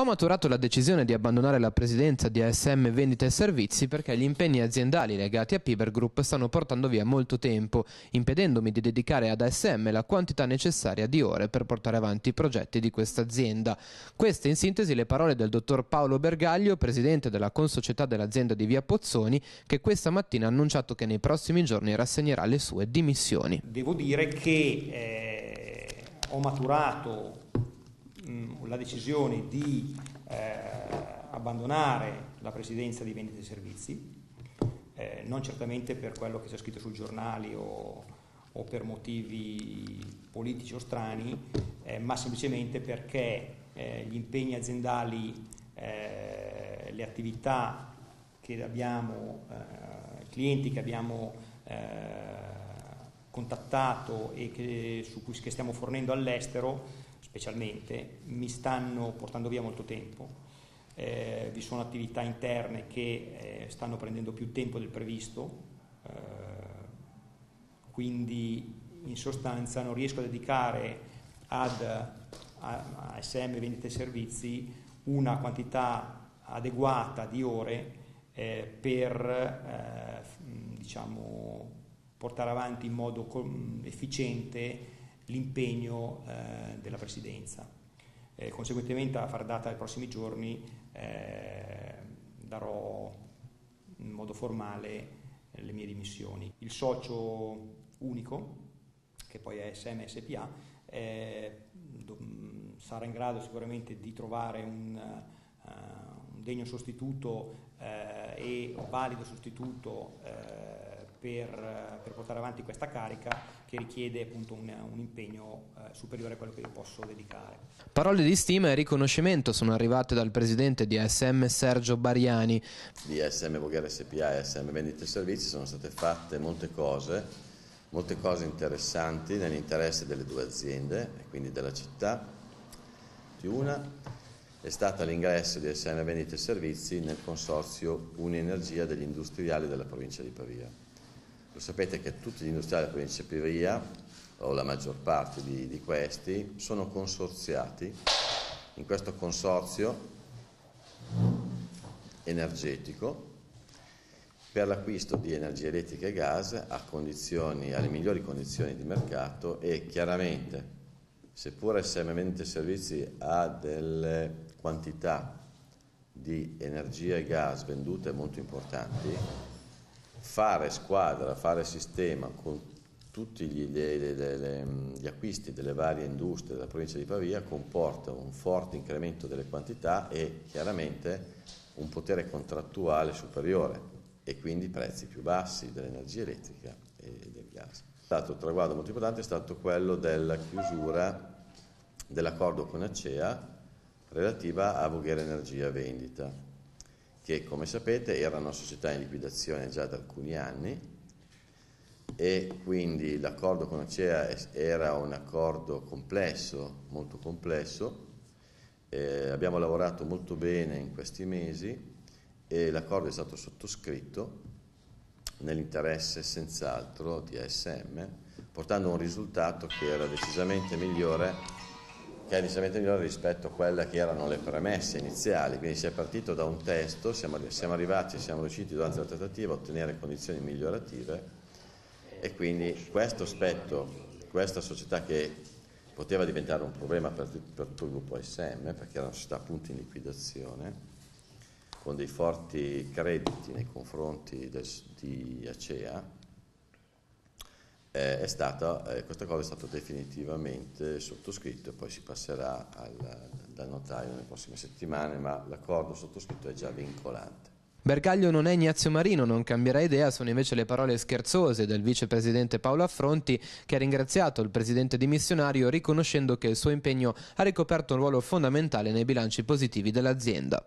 Ho maturato la decisione di abbandonare la presidenza di ASM Vendite e Servizi perché gli impegni aziendali legati a Piber Group stanno portando via molto tempo, impedendomi di dedicare ad ASM la quantità necessaria di ore per portare avanti i progetti di questa azienda. Queste in sintesi le parole del dottor Paolo Bergaglio, presidente della consocietà dell'azienda di Via Pozzoni, che questa mattina ha annunciato che nei prossimi giorni rassegnerà le sue dimissioni. Devo dire che eh, ho maturato mh, la decisione di eh, abbandonare la presidenza di vendite e servizi, eh, non certamente per quello che c'è scritto sui giornali o, o per motivi politici o strani, eh, ma semplicemente perché eh, gli impegni aziendali, eh, le attività che abbiamo, eh, i clienti che abbiamo contattato e che, su cui, che stiamo fornendo all'estero specialmente, mi stanno portando via molto tempo. Eh, vi sono attività interne che eh, stanno prendendo più tempo del previsto, eh, quindi in sostanza non riesco a dedicare ad a, a SM vendite e servizi una quantità adeguata di ore eh, per eh, diciamo, portare avanti in modo efficiente l'impegno eh, della Presidenza. Eh, conseguentemente a far data ai prossimi giorni eh, darò in modo formale eh, le mie dimissioni. Il socio unico, che poi è SMSPA, eh, sarà in grado sicuramente di trovare un, uh, un degno sostituto e valido sostituto per, per, portare avanti questa carica che richiede appunto un, un impegno eh, superiore a quello che io posso dedicare. Parole di stima e riconoscimento sono arrivate dal presidente di ASM Sergio Bariani. Di ASM Voghera SPA e ASM Vendite e Servizi sono state fatte molte cose, molte cose interessanti nell'interesse delle due aziende e quindi della città. Più una è stata l'ingresso di ASM Vendite e Servizi nel consorzio Unienergia degli industriali della provincia di Pavia. Lo sapete che tutti gli industriali della provincia di Piveria, o la maggior parte di, di questi, sono consorziati. In questo consorzio energetico per l'acquisto di energia elettrica e gas a condizioni, alle migliori condizioni di mercato e chiaramente seppur Vendite Servizi ha delle quantità di energia e gas vendute molto importanti, fare squadra, fare sistema con tutti gli, le, le, gli, acquisti delle varie industrie della provincia di Pavia comporta un forte incremento delle quantità e chiaramente un potere contrattuale superiore e quindi prezzi più bassi dell'energia elettrica e del gas. Un traguardo molto importante è stato quello della chiusura dell'accordo con Acea relativa a Voghera Energia Vendita che come sapete era una società in liquidazione già da alcuni anni e quindi l'accordo con Acea era un accordo complesso, molto complesso, eh, abbiamo lavorato molto bene in questi mesi e l'accordo è stato sottoscritto nell'interesse senz'altro di ASM, portando a un risultato che era decisamente migliore che è decisamente migliore rispetto a quelle che erano le premesse iniziali, quindi si è partito da un testo, siamo, siamo arrivati, siamo riusciti durante la trattativa a ottenere condizioni migliorative e quindi questo aspetto, questa società che poteva diventare un problema per, per tutto il gruppo SM, perché era una società appunto in liquidazione, con dei forti crediti nei confronti del, di Acea, eh, stata, eh, questa cosa è stata definitivamente sottoscritta poi si passerà al, dal notaio nelle prossime settimane, ma l'accordo sottoscritto è già vincolante. Bergaglio non è Ignazio Marino, non cambierà idea, sono invece le parole scherzose del vicepresidente Paolo Affronti che ha ringraziato il presidente dimissionario riconoscendo che il suo impegno ha ricoperto un ruolo fondamentale nei bilanci positivi dell'azienda.